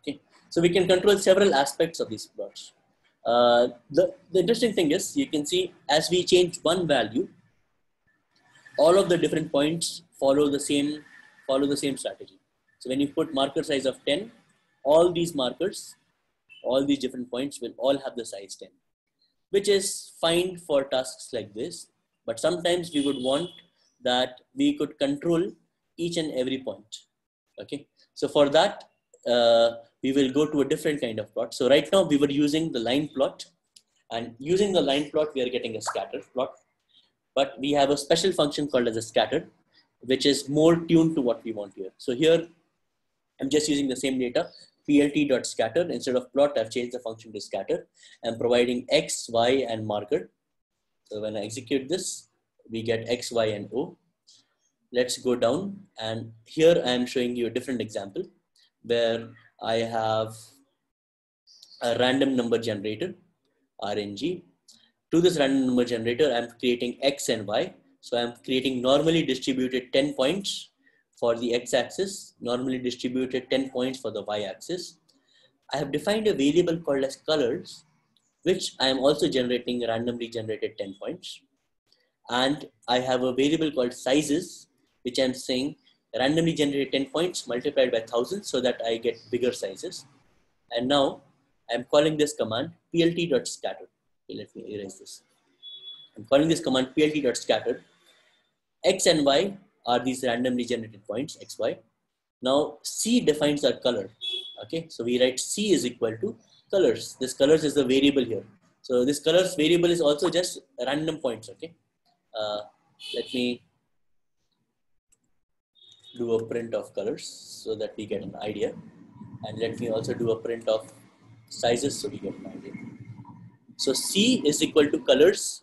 Okay. So we can control several aspects of these plots. Uh, the, the interesting thing is you can see as we change one value, all of the different points follow the same follow the same strategy. So when you put marker size of 10, all these markers, all these different points will all have the size 10, which is fine for tasks like this. But sometimes we would want that we could control each and every point. Okay. So for that, uh, we will go to a different kind of plot. So right now we were using the line plot and using the line plot, we are getting a scatter plot, but we have a special function called as a scatter, which is more tuned to what we want here. So here I'm just using the same data, plt.scatter. Instead of plot, I've changed the function to scatter. I'm providing x, y, and marker. So when I execute this, we get x, y, and o. Let's go down. And here I'm showing you a different example where I have a random number generator, RNG. To this random number generator, I'm creating X and Y. So I'm creating normally distributed 10 points for the x-axis, normally distributed 10 points for the y-axis. I have defined a variable called as colors, which I am also generating randomly generated 10 points. And I have a variable called sizes, which I'm saying randomly generate 10 points multiplied by 1000 so that I get bigger sizes. And now I'm calling this command plt.scatter. Okay, let me erase this. I'm calling this command plt.scatter. X and Y are these randomly generated points, X, Y. Now C defines our color. Okay, so we write C is equal to colors. This colors is the variable here. So this colors variable is also just random points. Okay, uh, let me do a print of colors so that we get an idea. And let me also do a print of sizes so we get an idea. So C is equal to colors.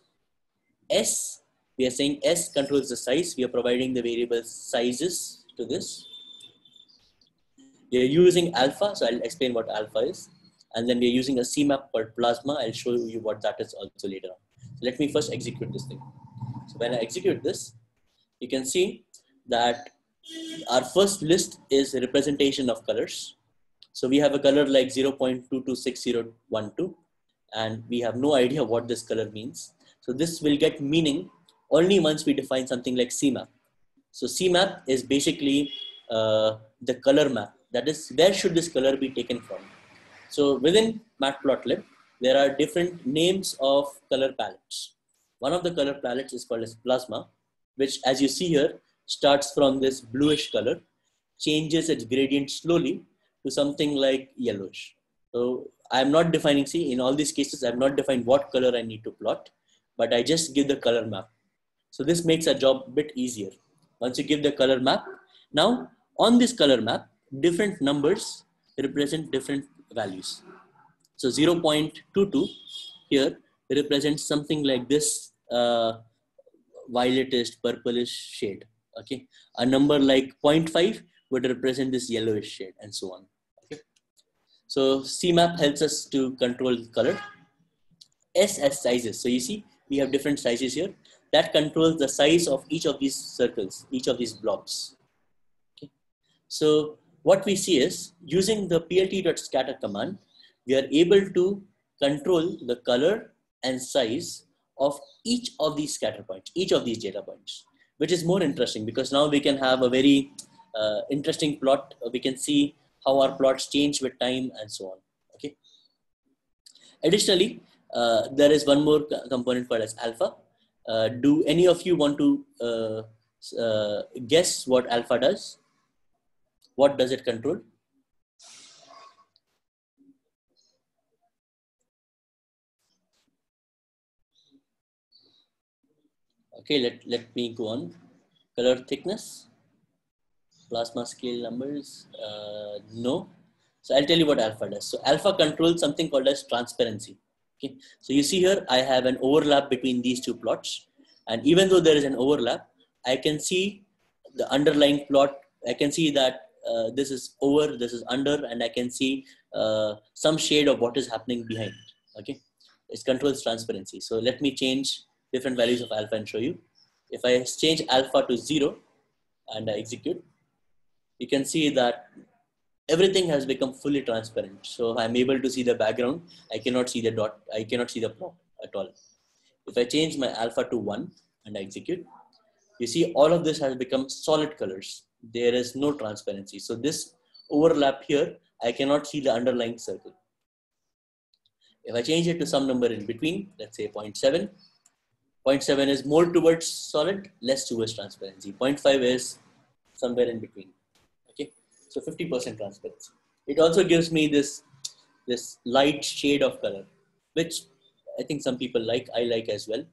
S, we are saying S controls the size. We are providing the variable sizes to this. We are using alpha, so I'll explain what alpha is. And then we are using a CMAP called plasma. I'll show you what that is also later on. So let me first execute this thing. So when I execute this, you can see that our first list is a representation of colors. So we have a color like 0.226012 and we have no idea what this color means. So this will get meaning only once we define something like CMAP. So CMAP is basically uh, the color map. That is, where should this color be taken from? So within Matplotlib, there are different names of color palettes. One of the color palettes is called as Plasma, which as you see here, starts from this bluish color, changes its gradient slowly to something like yellowish. So I'm not defining, see, in all these cases, I've not defined what color I need to plot. but I just give the color map. So this makes our job a bit easier. Once you give the color map, now on this color map, different numbers represent different values. So 0.22 here represents something like this uh, violetish purplish shade. Okay, a number like 0.5 would represent this yellowish shade and so on. Okay, so CMap helps us to control color. S as sizes. So you see, we have different sizes here that controls the size of each of these circles, each of these blobs. Okay. So what we see is using the plt.scatter command, we are able to control the color and size of each of these scatter points, each of these data points, which is more interesting because now we can have a very uh, interesting plot. We can see how our plots change with time and so on. Okay. Additionally, uh, there is one more component called as alpha. Uh, do any of you want to uh, uh, guess what alpha does? What does it control? Okay, let, let me go on. Color thickness, plasma scale numbers, uh, no. So I'll tell you what alpha does. So alpha controls something called as transparency. Okay, so you see here, I have an overlap between these two plots. And even though there is an overlap, I can see the underlying plot. I can see that uh, this is over, this is under, and I can see uh, some shade of what is happening behind. Okay, it controls transparency. So let me change different values of alpha and show you. If I change alpha to zero and I execute, you can see that everything has become fully transparent. So I'm able to see the background. I cannot see the dot. I cannot see the plot at all. If I change my alpha to one and I execute, you see all of this has become solid colors. There is no transparency. So this overlap here, I cannot see the underlying circle. If I change it to some number in between, let's say 0.7, 0.7 is more towards solid, less towards transparency. 0.5 is somewhere in between. Okay, so 50% transparency. It also gives me this this light shade of color, which I think some people like. I like as well.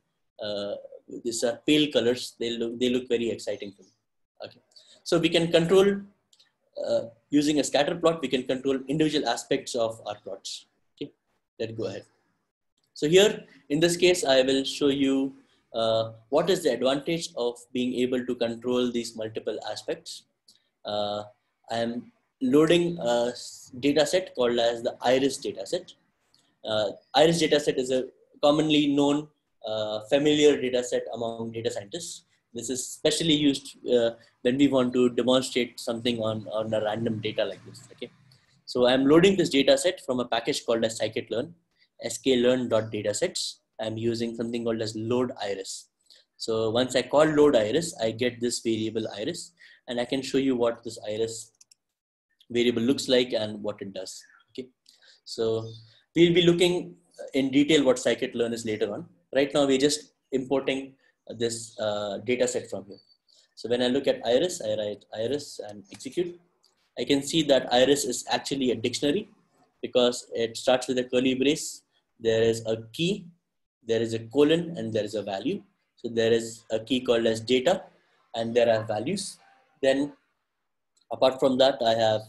Uh, these are pale colors. They look they look very exciting to me. Okay, so we can control uh, using a scatter plot. We can control individual aspects of our plots. Okay, let's go ahead. So here, in this case, I will show you uh, what is the advantage of being able to control these multiple aspects. Uh, I am loading a data set called as the iris dataset. Uh, iris dataset is a commonly known uh, familiar data set among data scientists. This is specially used uh, when we want to demonstrate something on, on a random data like this. Okay, so I'm loading this data set from a package called as scikit-learn, sklearn.datasets I'm using something called as load iris. So once I call load iris, I get this variable iris and I can show you what this iris variable looks like and what it does. Okay. So we'll be looking in detail what scikit-learn is later on. Right now, we're just importing this uh, data set from here. So when I look at iris, I write iris and execute. I can see that iris is actually a dictionary because it starts with a curly brace. There is a key there is a colon and there is a value. So there is a key called as data and there are values. Then apart from that, I have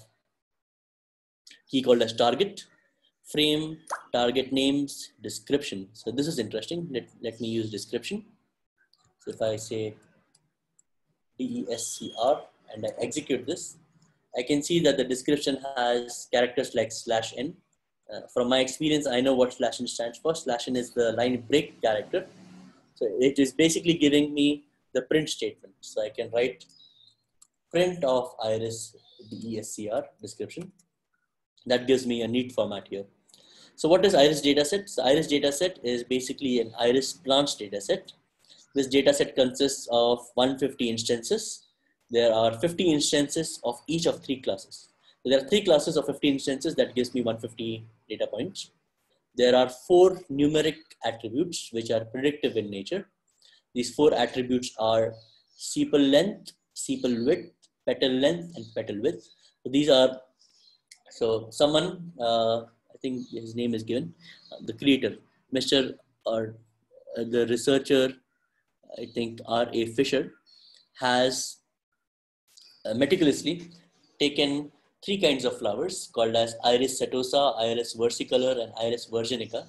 key called as target, frame, target names, description. So this is interesting. Let, let me use description. So if I say DESCR and I execute this, I can see that the description has characters like slash n uh, from my experience, I know what slash n stands for. Slash n is the line break character. So it is basically giving me the print statement. So I can write print of iris DESCR description. That gives me a neat format here. So what is iris dataset? So iris dataset is basically an iris branch dataset. This dataset consists of 150 instances. There are 50 instances of each of three classes. So there are three classes of 50 instances that gives me 150 data points. There are four numeric attributes which are predictive in nature. These four attributes are sepal length, sepal width, petal length, and petal width. So these are, so someone, uh, I think his name is given, uh, the creator, Mr. or uh, the researcher, I think R.A. Fisher, has uh, meticulously taken three kinds of flowers called as Iris setosa, Iris versicolor, and Iris virginica.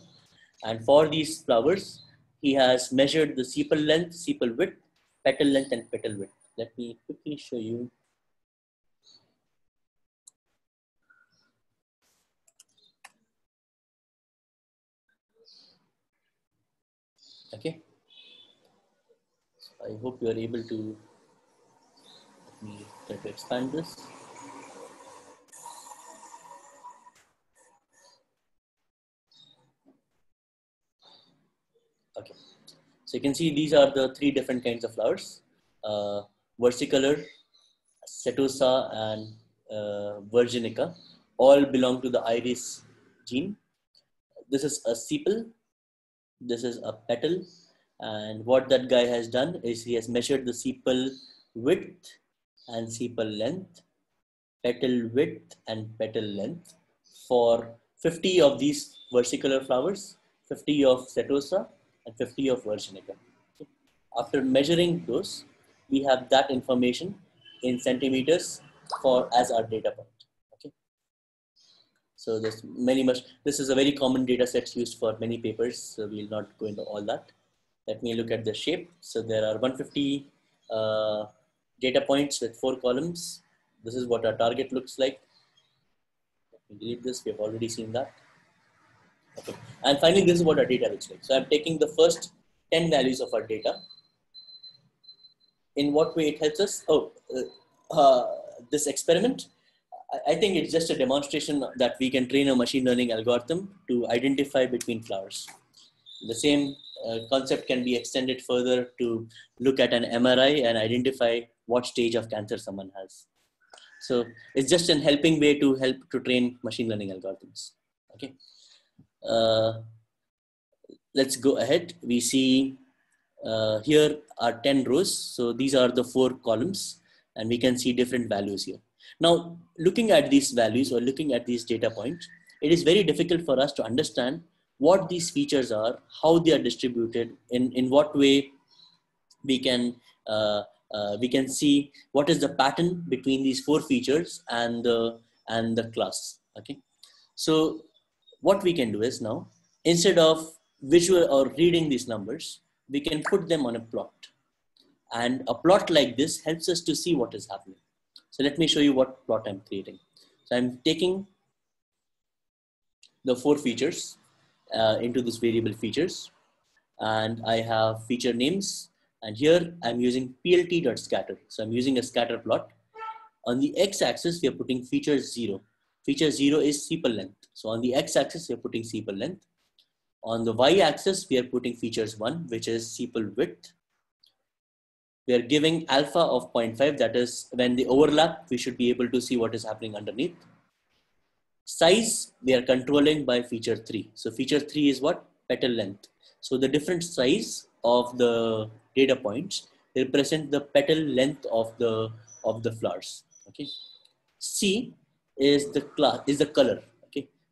And for these flowers, he has measured the sepal length, sepal width, petal length, and petal width. Let me quickly show you. Okay. I hope you are able to let me try to expand this. Okay, so you can see these are the three different kinds of flowers, uh, versicolor, setosa, and uh, virginica, all belong to the iris gene. This is a sepal, this is a petal, and what that guy has done is he has measured the sepal width and sepal length, petal width and petal length for 50 of these versicolor flowers, 50 of setosa, and 50 of virginica. After measuring those, we have that information in centimeters for as our data point. Okay. So there's many much, this is a very common data set used for many papers. So we'll not go into all that. Let me look at the shape. So there are 150 uh, data points with four columns. This is what our target looks like. Let me delete this. We have already seen that. Okay. And finally, this is what our data looks like. So I'm taking the first 10 values of our data. In what way it helps us? Oh, uh, uh, this experiment, I think it's just a demonstration that we can train a machine learning algorithm to identify between flowers. The same uh, concept can be extended further to look at an MRI and identify what stage of cancer someone has. So it's just an helping way to help to train machine learning algorithms. Okay. Uh, let's go ahead. We see uh, here are 10 rows. So these are the four columns and we can see different values here. Now, looking at these values or looking at these data points, it is very difficult for us to understand what these features are, how they are distributed, in, in what way we can, uh, uh, we can see what is the pattern between these four features and the, and the class. Okay. So what we can do is now, instead of visual or reading these numbers, we can put them on a plot. And a plot like this helps us to see what is happening. So let me show you what plot I'm creating. So I'm taking the four features uh, into this variable features. And I have feature names. And here I'm using plt.scatter. So I'm using a scatter plot. On the x-axis, we are putting feature zero. Feature zero is sepal length. So on the x-axis, we are putting sepal length. On the y-axis, we are putting features one, which is sepal width. We are giving alpha of 0.5. That is when they overlap, we should be able to see what is happening underneath. Size, we are controlling by feature three. So feature three is what? Petal length. So the different size of the data points represent the petal length of the, of the flowers. Okay. C is the class is the color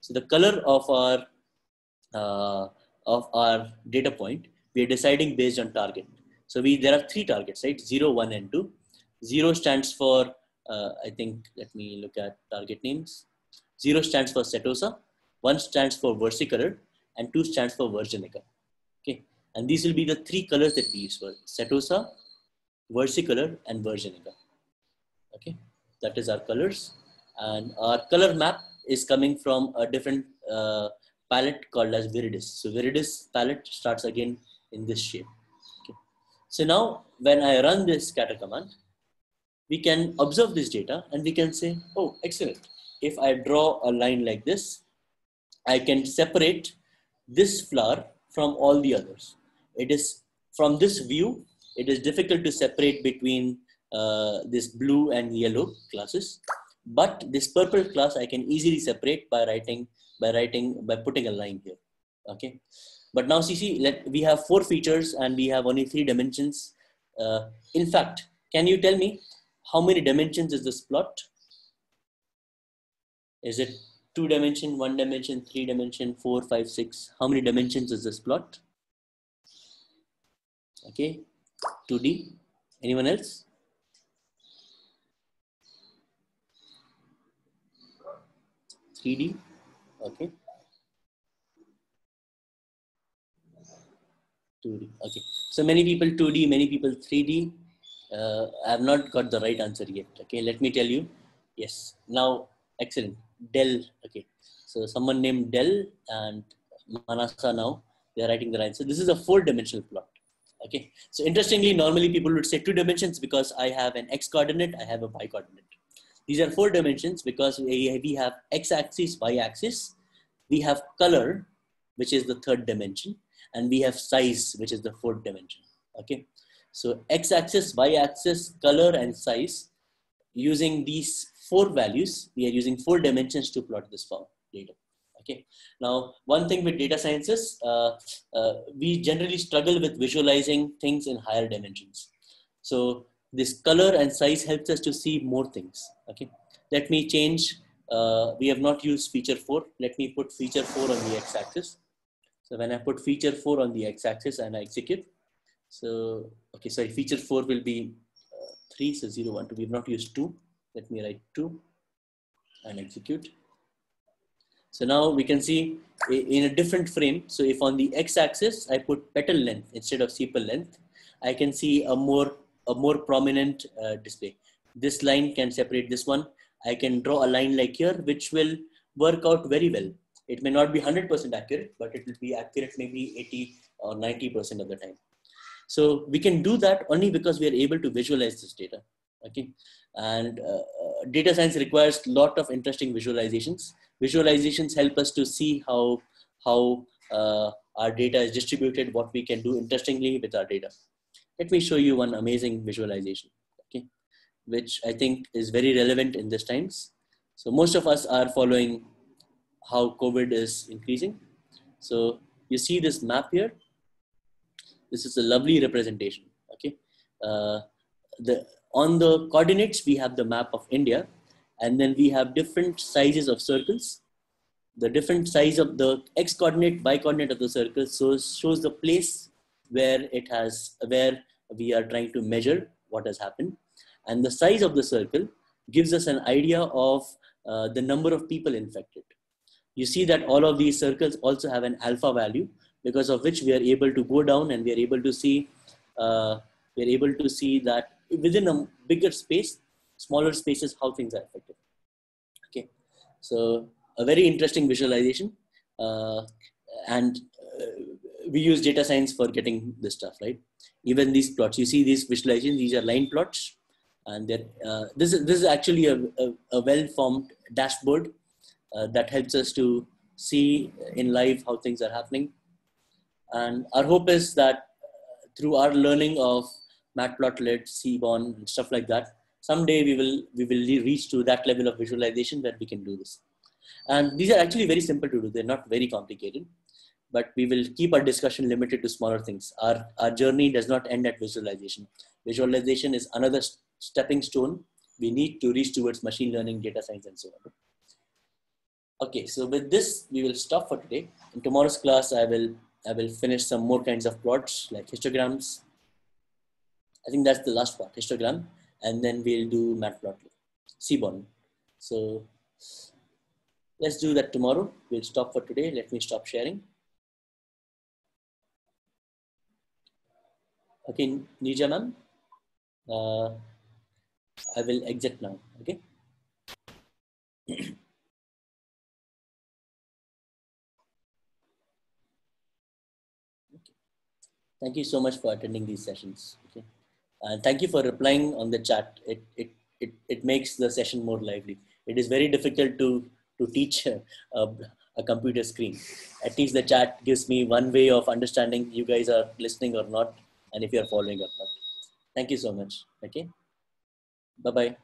so the color of our uh, of our data point we are deciding based on target. So we there are three targets right? Zero one and two. Zero stands for uh, i think let me look at target names. Zero stands for setosa one stands for versicolor and two stands for virginica okay? And these will be the three colors that we use for setosa versicolor and virginica okay? That is our colors. And our color map is coming from a different uh, palette called as Viridis. So Viridis palette starts again in this shape. Okay. So now when I run this scatter command, we can observe this data and we can say, oh, excellent. If I draw a line like this, I can separate this flower from all the others. It is from this view, it is difficult to separate between uh, this blue and yellow classes. But this purple class I can easily separate by writing, by writing, by putting a line here. Okay. But now CC, let, we have four features and we have only three dimensions. Uh, in fact, can you tell me how many dimensions is this plot? Is it two dimension, one dimension, three dimension, four, five, six? How many dimensions is this plot? Okay, 2D. Anyone else? Three D. Okay. 2D. Okay. So many people 2D, many people 3D. Uh, I have not got the right answer yet. Okay. Let me tell you. Yes. Now, excellent. Dell. Okay. So someone named Dell and Manasa now, they are writing the line. So this is a four dimensional plot. Okay. So interestingly, normally people would say two dimensions because I have an X coordinate, I have a Y coordinate. These are four dimensions because we, have X axis, Y axis. We have color, which is the third dimension and we have size, which is the fourth dimension. Okay. So x axis, y axis, color and size. Using these four values, we are using four dimensions to plot this form data. Okay. Now, one thing with data sciences, uh, uh, we generally struggle with visualizing things in higher dimensions. So this color and size helps us to see more things. Okay. Let me change. Uh, we have not used feature four. Let me put feature four on the x-axis. So when I put feature four on the x-axis and I execute, so, okay, sorry, feature four will be uh, three, so zero, one, two. We've not used two. Let me write two and execute. So now we can see in a different frame. So if on the x-axis, I put petal length instead of sepal length, I can see a more, a more prominent uh, display. This line can separate this one. I can draw a line like here, which will work out very well it may not be 100% accurate, but it will be accurate maybe 80 or 90% of the time. So we can do that only because we are able to visualize this data. Okay, and uh, uh data science requires a lot of interesting visualizations. Visualizations help us to see how how uh, our data is distributed, what we can do interestingly with our data. Let me show you one amazing visualization. Okay, which I think is very relevant in these times. So most of us are following how COVID is increasing. So you see this map here. This is a lovely representation. Okay, uh, the on the coordinates we have the map of India, and then we have different sizes of circles. The different size of the x coordinate, y coordinate of the circle so shows the place where it has where we are trying to measure what has happened, and the size of the circle gives us an idea of uh, the number of people infected. You see that all of these circles also have an alpha value because of which we are able to go down and we are able to see uh, we are able to see that within a bigger space smaller spaces how things are affected. Okay. So a very interesting visualization uh, and uh, we use data science for getting this stuff right even these plots you see these visualizations these are line plots and uh, this is this is actually a, a, a well formed dashboard uh, that helps us to see in live how things are happening. And our hope is that uh, through our learning of Matplotlib, Seaborn, and stuff like that, someday we will we will reach to that level of visualization where we can do this. And these are actually very simple to do; they're not very complicated. But we will keep our discussion limited to smaller things. Our our journey does not end at visualization. Visualization is another stepping stone we need to reach towards machine learning, data science, and so on. Okay, so with this, we will stop for today. In tomorrow's class, I will I will finish some more kinds of plots like histograms. I think that's the last part, histogram, and then we'll do matplotlib, Seaborn. So let's do that tomorrow. We'll stop for today. Let me stop sharing. Okay, Nija ma'am, uh, I will exit now. Okay. Thank you so much for attending these sessions. Okay. And thank you for replying on the chat. It, it, it, it makes the session more lively. It is very difficult to, to teach a, a computer screen. At least the chat gives me one way of understanding you guys are listening or not, and if you are following or not. Thank you so much. Okay. Bye-bye.